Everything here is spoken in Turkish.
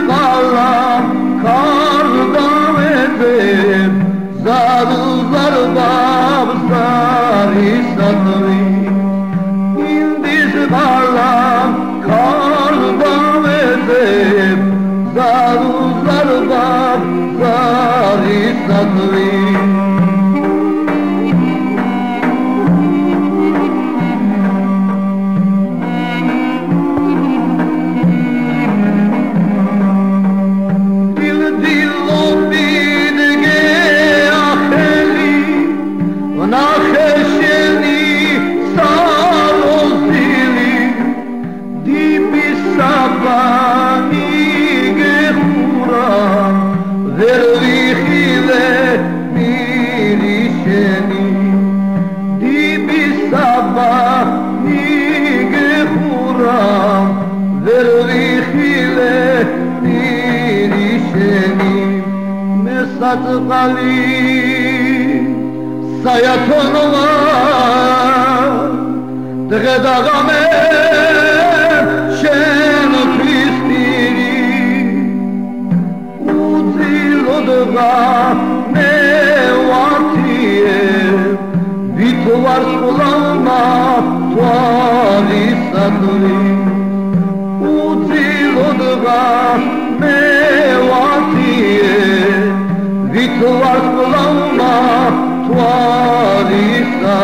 Indiz valam kardam edem Zaduzlar babsari sadri Indiz valam kardam edem Zaduzlar babsari sadri Mesat gali Sayatonova Dredagame Shen Kristiri Uzilodga ne vatie Vitovar skolama tuali sadri Uzilodga Bittu var kullanma tuvalisa